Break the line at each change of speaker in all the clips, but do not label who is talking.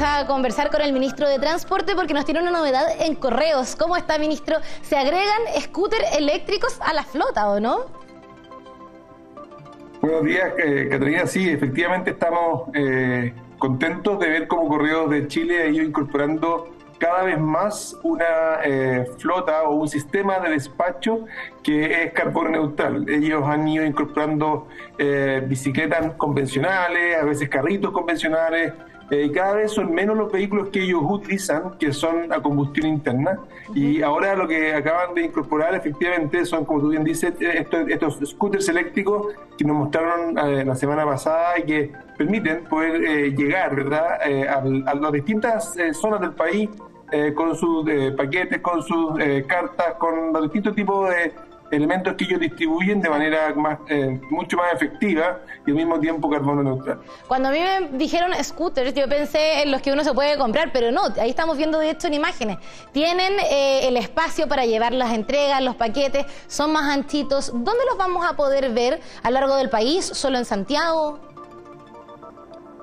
vamos a conversar con el ministro de Transporte porque nos tiene una novedad en correos. ¿Cómo está, ministro? ¿Se agregan scooter eléctricos a la flota o no?
Buenos días, eh, Catarina. Sí, efectivamente estamos eh, contentos de ver cómo Correos de Chile ha ido incorporando cada vez más una eh, flota o un sistema de despacho que es carbono neutral. Ellos han ido incorporando eh, bicicletas convencionales, a veces carritos convencionales, eh, cada vez son menos los vehículos que ellos utilizan, que son a combustión interna. Y ahora lo que acaban de incorporar efectivamente son, como tú bien dices, estos, estos scooters eléctricos que nos mostraron la semana pasada y que permiten poder llegar ¿verdad? a, a, las distintas zonas del país eh, con sus eh, paquetes, con sus eh, cartas, con los distintos tipos de elementos que ellos distribuyen de manera más, mucho más efectiva y al mismo tiempo carbono neutral.
Cuando a mí me dijeron scooters, yo pensé en los que uno se puede comprar, pero no, ahí estamos viendo de hecho en imágenes. Tienen el espacio para llevar las entregas, los paquetes, son más anchitos. ¿Dónde los vamos a poder ver a lo largo del país? ¿Solo en Santiago?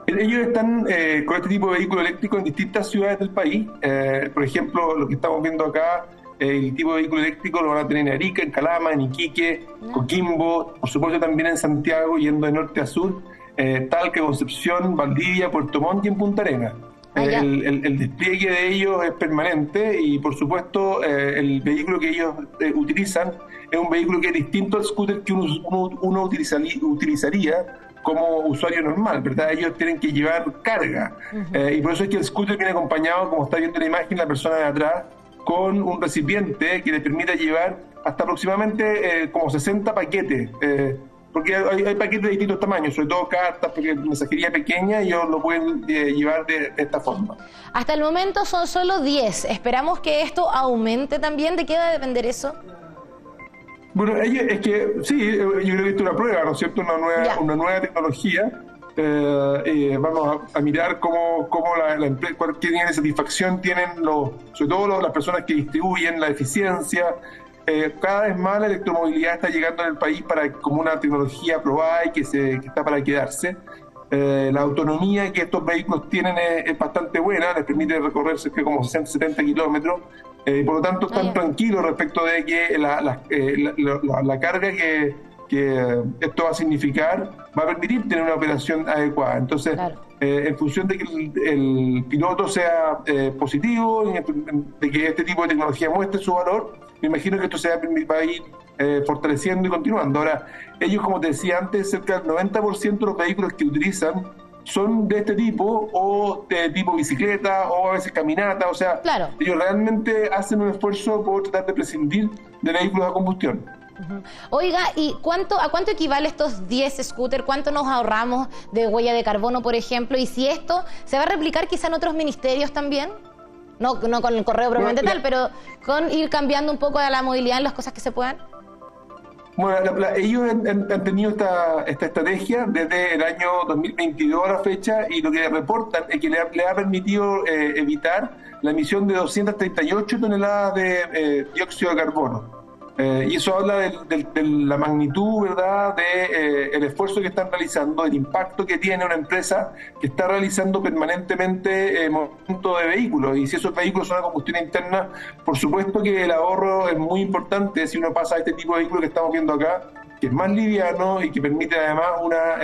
Ellos están eh, con este tipo de vehículo eléctrico en distintas ciudades del país. Eh, por ejemplo, lo que estamos viendo acá, el tipo de vehículo eléctrico lo van a tener en Arica, en Calama, en Iquique, Coquimbo, por supuesto también en Santiago, yendo de norte a sur, eh, Talca, Concepción, Valdivia, Puerto Montt y en Punta Arenas. Ah, el, despliegue de ellos es permanente y por supuesto el vehículo que ellos utilizan es un vehículo que es distinto al scooter que uno, uno utilizaría como usuario normal, ¿verdad? Ellos tienen que llevar carga. Eh, y por eso es que el scooter viene acompañado, como está viendo en la imagen, la persona de atrás, con un recipiente que le permite llevar hasta aproximadamente eh, como 60 paquetes. Eh, porque hay, paquetes de distintos tamaños, sobre todo cartas, porque mensajería pequeña y ellos lo pueden llevar de, esta forma.
Hasta el momento son solo 10. Esperamos que esto aumente también. ¿De qué va a depender eso?
Bueno, es que sí, yo creo que esto es una prueba, ¿no es cierto? Una nueva, una nueva tecnología. Eh, vamos a, mirar cómo, cómo la, la empresa, qué nivel de satisfacción tienen los, sobre todo las personas que distribuyen, la eficiencia. Eh, cada vez más la electromovilidad está llegando en el país para como una tecnología probada y que, se, que está para quedarse. Eh, la autonomía que estos vehículos tienen es, bastante buena, les permite recorrer cerca como 60, 70 kilómetros, eh, por lo tanto están tranquilos respecto de que la, eh, carga que, esto va a significar va a permitir tener una operación adecuada. Entonces, en función de que el, piloto sea positivo, de que este tipo de tecnología muestre su valor, me imagino que esto se va a ir eh, fortaleciendo y continuando. Ahora, ellos, como te decía antes, cerca del 90% de los vehículos que utilizan son de este tipo o de tipo bicicleta o a veces caminata, o sea, ellos realmente hacen un esfuerzo por tratar de prescindir de vehículos a combustión.
Oiga, ¿y cuánto, a cuánto equivale estos 10 scooters? ¿Cuánto nos ahorramos de huella de carbono, por ejemplo? Y si esto se va a replicar quizá en otros ministerios también. No, no con el correo probablemente tal, pero con ir cambiando un poco la movilidad en las cosas que se puedan.
Bueno, ellos han, tenido esta, esta, estrategia desde el año 2022 a la fecha y lo que reportan es que le ha, permitido eh, evitar la emisión de 238 toneladas de eh, dióxido de carbono. Eh, y eso habla de, la magnitud, ¿verdad?, de eh, el esfuerzo que están realizando, el impacto que tiene una empresa que está realizando permanentemente eh, de vehículos. Y si esos vehículos son a combustión interna, por supuesto que el ahorro es muy importante si uno pasa a este tipo de vehículo que estamos viendo acá, que es más liviano y que permite además una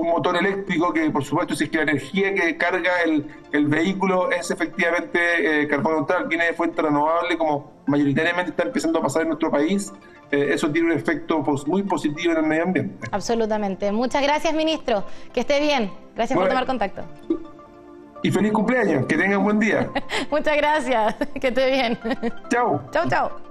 un motor eléctrico que, por supuesto, si es que la energía que carga el, el vehículo es efectivamente eh, carbono neutral, viene de fuente renovable, como mayoritariamente está empezando a pasar en nuestro país, eh, eso tiene un efecto pues, muy positivo en el medio ambiente.
Absolutamente. Muchas gracias, ministro. Que esté bien. Gracias por tomar contacto.
Y feliz cumpleaños. Que tengan buen día.
Muchas gracias. Que esté bien.
Chao.
Chao, chao.